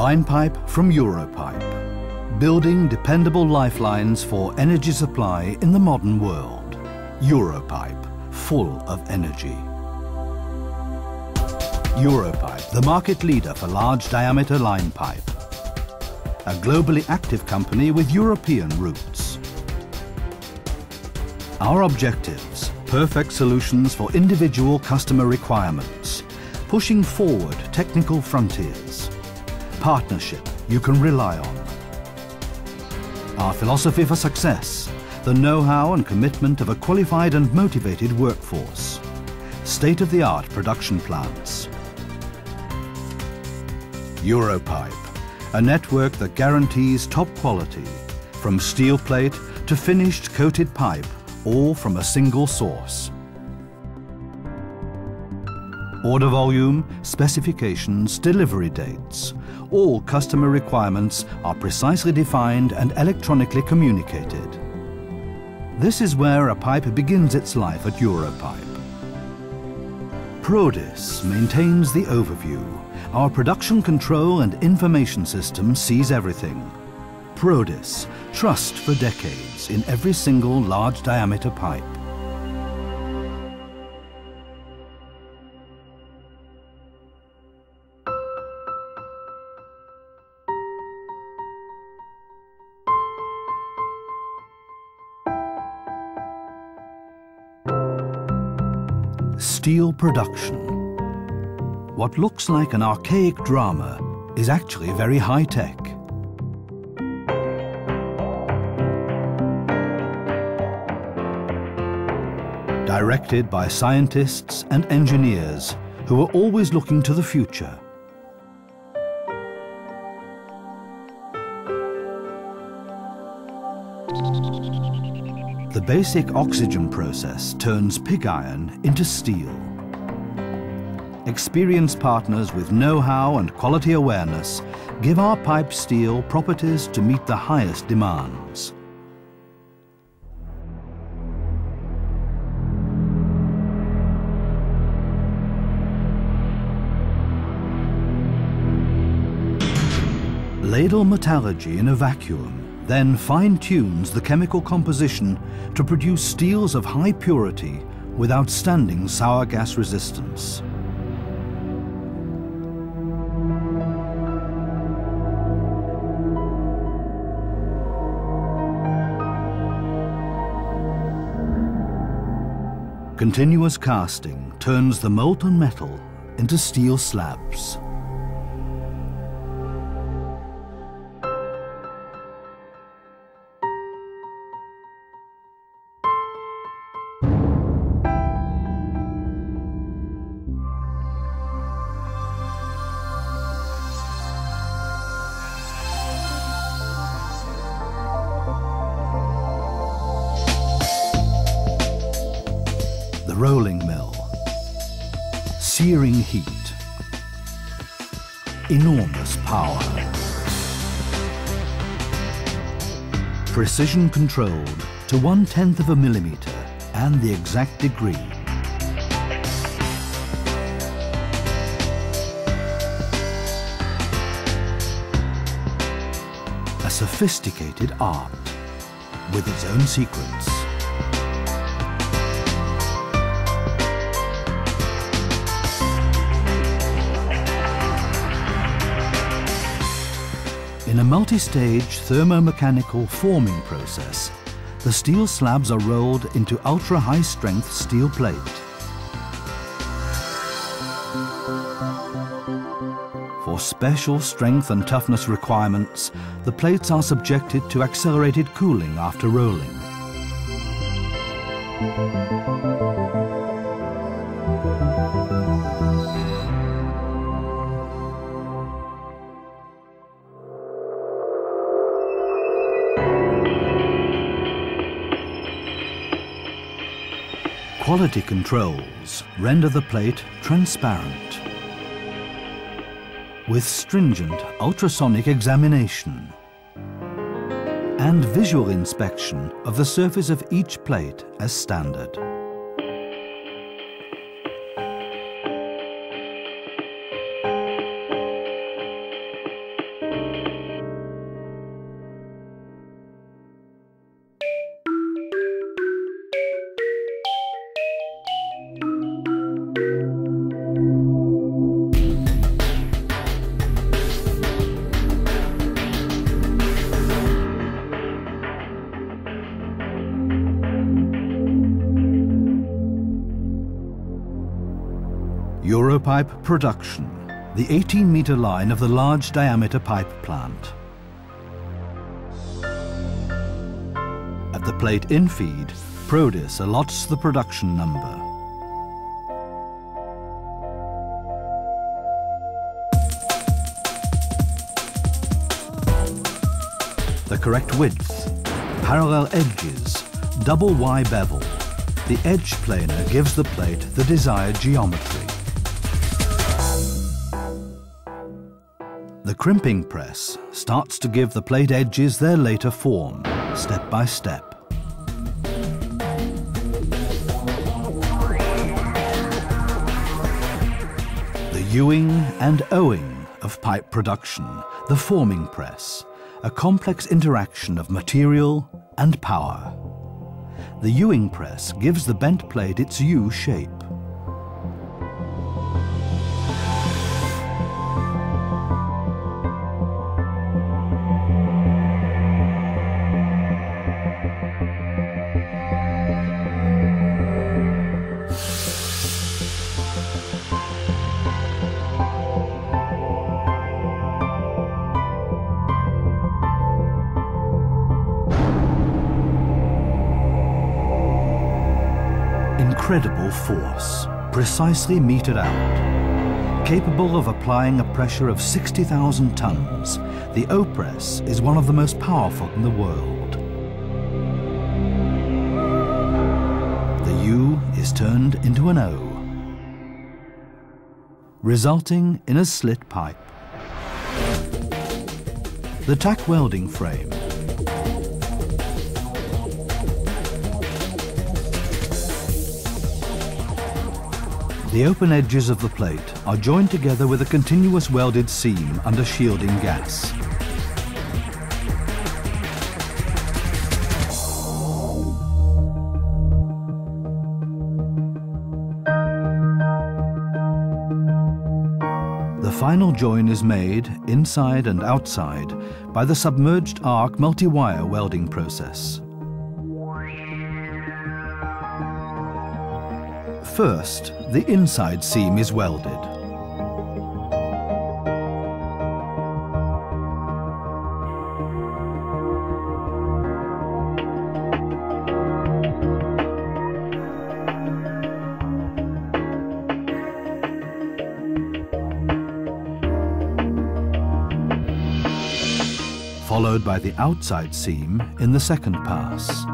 Line pipe from Europipe. Building dependable lifelines for energy supply in the modern world. Europipe, full of energy. Europipe, the market leader for large diameter line pipe. A globally active company with European roots. Our objectives, perfect solutions for individual customer requirements, pushing forward technical frontiers. Partnership you can rely on. Our philosophy for success, the know-how and commitment of a qualified and motivated workforce. State-of-the-art production plants. Europipe, a network that guarantees top quality, from steel plate to finished coated pipe all from a single source. Order volume, specifications, delivery dates. All customer requirements are precisely defined and electronically communicated. This is where a pipe begins its life at Europipe. Prodis maintains the overview. Our production control and information system sees everything. Prodis, trust for decades in every single large diameter pipe. Steel production. What looks like an archaic drama is actually very high-tech. directed by scientists and engineers who are always looking to the future. The basic oxygen process turns pig iron into steel. Experienced partners with know-how and quality awareness give our pipe steel properties to meet the highest demands. Ladle metallurgy in a vacuum then fine-tunes the chemical composition to produce steels of high purity with outstanding sour gas resistance. Continuous casting turns the molten metal into steel slabs. Searing heat. Enormous power. Precision controlled to one-tenth of a millimeter and the exact degree. A sophisticated art with its own secrets. In a multi-stage thermomechanical forming process, the steel slabs are rolled into ultra-high strength steel plate. For special strength and toughness requirements, the plates are subjected to accelerated cooling after rolling. Quality controls render the plate transparent with stringent ultrasonic examination and visual inspection of the surface of each plate as standard. Europipe Production, the 18-metre line of the large diameter pipe plant. At the plate infeed, Prodis allots the production number. The correct width, parallel edges, double Y bevel. The edge planer gives the plate the desired geometry. Crimping press starts to give the plate edges their later form, step by step. The U-ing and O-ing of pipe production, the forming press, a complex interaction of material and power. The ewing press gives the bent plate its U shape. Incredible force, precisely metered out. Capable of applying a pressure of 60,000 tons, the O-Press is one of the most powerful in the world. The U is turned into an O, resulting in a slit pipe. The tack welding frame The open edges of the plate are joined together with a continuous welded seam under shielding gas. The final join is made, inside and outside, by the submerged arc multi-wire welding process. First, the inside seam is welded. followed by the outside seam in the second pass.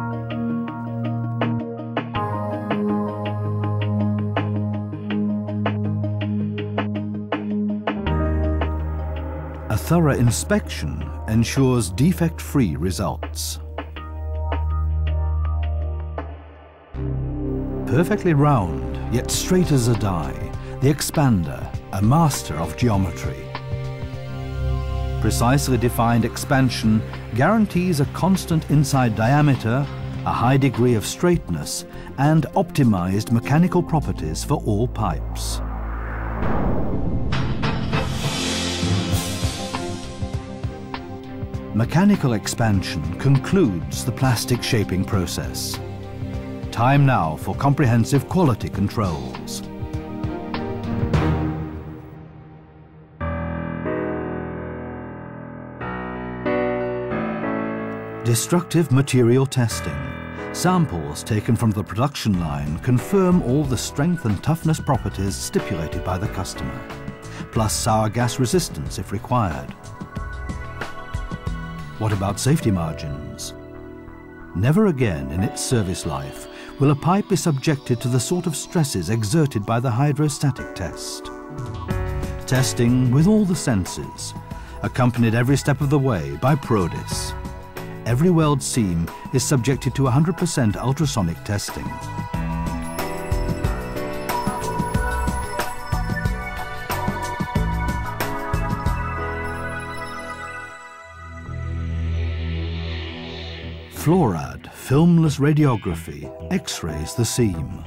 Thorough inspection ensures defect-free results. Perfectly round, yet straight as a die, the expander, a master of geometry. Precisely defined expansion guarantees a constant inside diameter, a high degree of straightness, and optimized mechanical properties for all pipes. Mechanical expansion concludes the plastic shaping process. Time now for comprehensive quality controls. Destructive material testing. Samples taken from the production line confirm all the strength and toughness properties stipulated by the customer, plus sour gas resistance if required. What about safety margins? Never again in its service life will a pipe be subjected to the sort of stresses exerted by the hydrostatic test. Testing with all the senses, accompanied every step of the way by Prodis. Every weld seam is subjected to 100% ultrasonic testing. Fluorad filmless radiography x-rays the seam.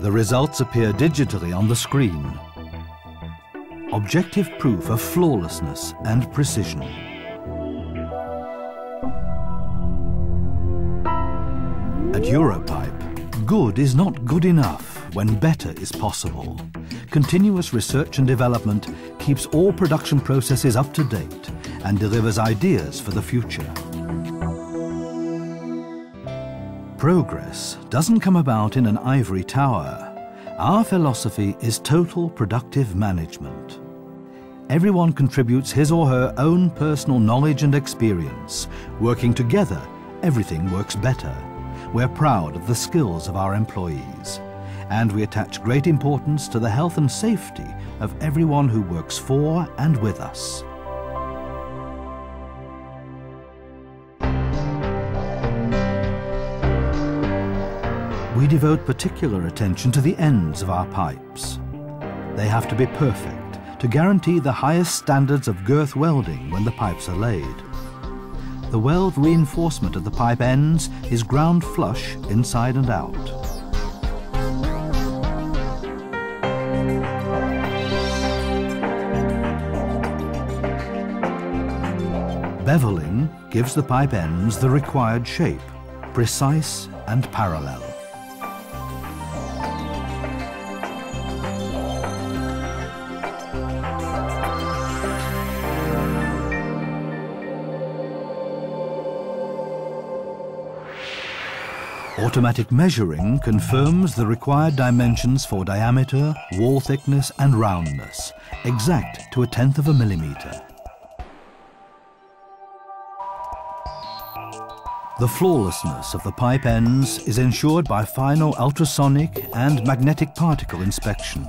The results appear digitally on the screen. Objective proof of flawlessness and precision. At Europipe, Good is not good enough when better is possible. Continuous research and development keeps all production processes up to date and delivers ideas for the future. Progress doesn't come about in an ivory tower. Our philosophy is total productive management. Everyone contributes his or her own personal knowledge and experience. Working together, everything works better. We're proud of the skills of our employees and we attach great importance to the health and safety of everyone who works for and with us. We devote particular attention to the ends of our pipes. They have to be perfect to guarantee the highest standards of girth welding when the pipes are laid. The weld reinforcement of the pipe ends is ground flush inside and out. Beveling gives the pipe ends the required shape, precise and parallel. Automatic measuring confirms the required dimensions for diameter, wall thickness and roundness, exact to a tenth of a millimetre. The flawlessness of the pipe ends is ensured by final ultrasonic and magnetic particle inspection,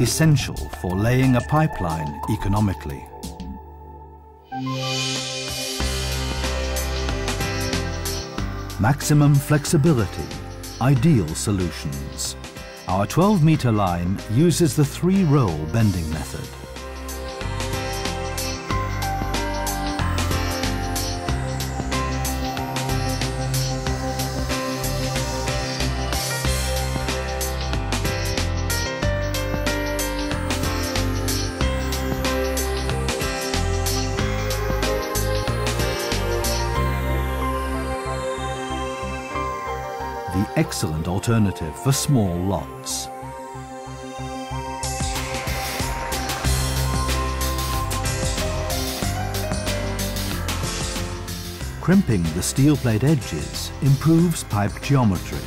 essential for laying a pipeline economically. Maximum flexibility, ideal solutions. Our 12 meter line uses the three roll bending method. Alternative for small lots. Crimping the steel plate edges improves pipe geometry.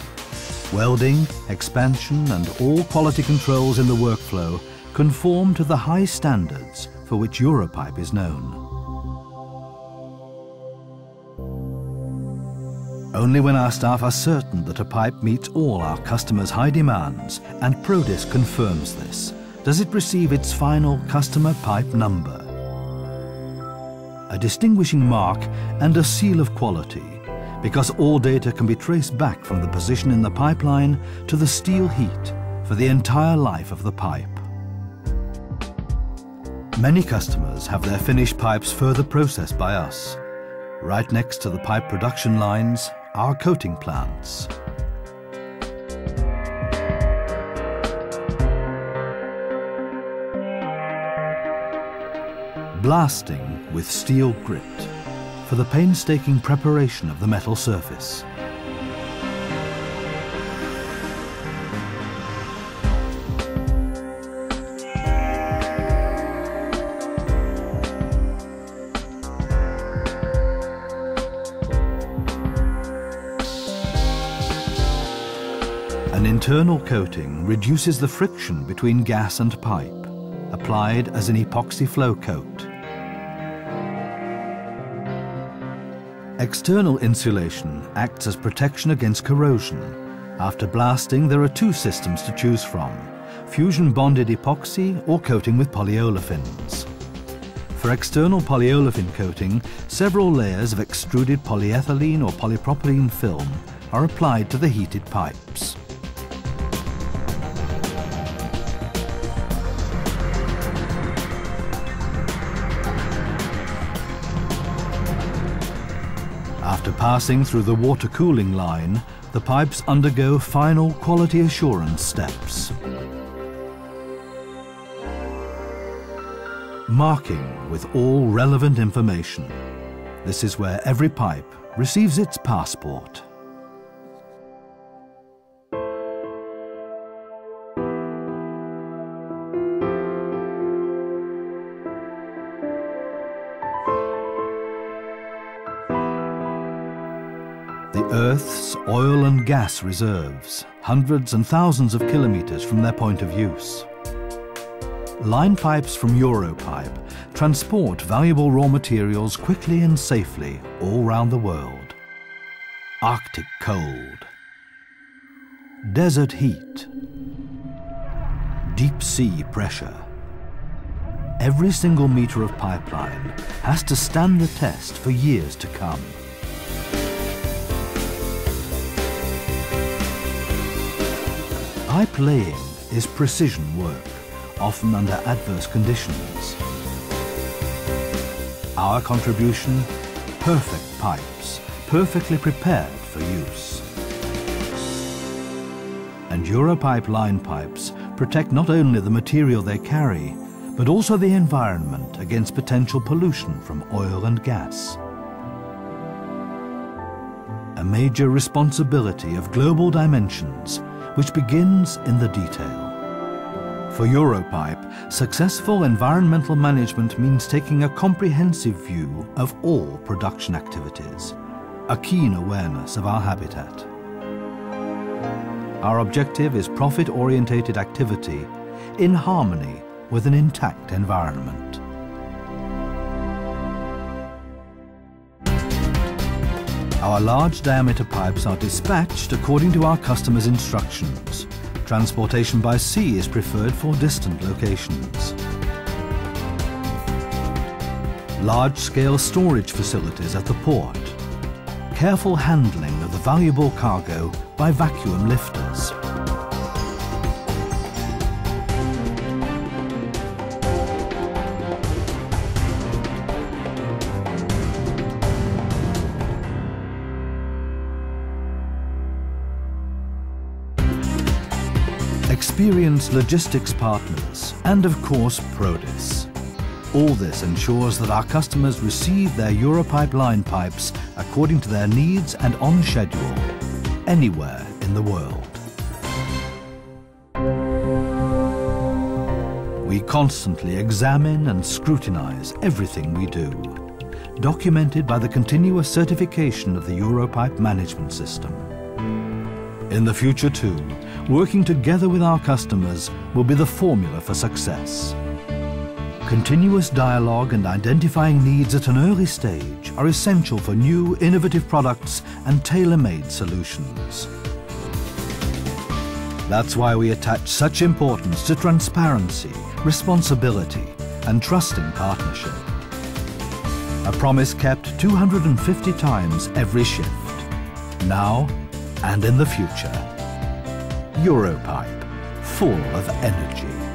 Welding, expansion and all quality controls in the workflow conform to the high standards for which Europipe is known. Only when our staff are certain that a pipe meets all our customers' high demands, and Prodis confirms this, does it receive its final customer pipe number. A distinguishing mark and a seal of quality, because all data can be traced back from the position in the pipeline to the steel heat for the entire life of the pipe. Many customers have their finished pipes further processed by us, right next to the pipe production lines our coating plants. Blasting with steel grit for the painstaking preparation of the metal surface. Internal coating reduces the friction between gas and pipe, applied as an epoxy flow coat. External insulation acts as protection against corrosion. After blasting, there are two systems to choose from, fusion bonded epoxy or coating with polyolefins. For external polyolefin coating, several layers of extruded polyethylene or polypropylene film are applied to the heated pipes. After passing through the water cooling line, the pipes undergo final quality assurance steps. Marking with all relevant information. This is where every pipe receives its passport. Earth's oil and gas reserves, hundreds and thousands of kilometers from their point of use. Line pipes from Europipe transport valuable raw materials quickly and safely all round the world. Arctic cold, desert heat, deep sea pressure. Every single meter of pipeline has to stand the test for years to come. Pipe laying is precision work, often under adverse conditions. Our contribution, perfect pipes, perfectly prepared for use. And Europipe line pipes protect not only the material they carry, but also the environment against potential pollution from oil and gas. A major responsibility of global dimensions, which begins in the detail. For Europipe, successful environmental management means taking a comprehensive view of all production activities, a keen awareness of our habitat. Our objective is profit-orientated activity in harmony with an intact environment. Our large diameter are dispatched according to our customers' instructions. Transportation by sea is preferred for distant locations. Large-scale storage facilities at the port. Careful handling of the valuable cargo by vacuum lifters. Experienced logistics partners, and of course Prodis. All this ensures that our customers receive their Europipe line pipes according to their needs and on schedule, anywhere in the world. We constantly examine and scrutinize everything we do, documented by the continuous certification of the Europipe management system. In the future too, working together with our customers will be the formula for success. Continuous dialogue and identifying needs at an early stage are essential for new innovative products and tailor-made solutions. That's why we attach such importance to transparency, responsibility and trusting partnership. A promise kept 250 times every shift. Now and in the future. Europipe, full of energy.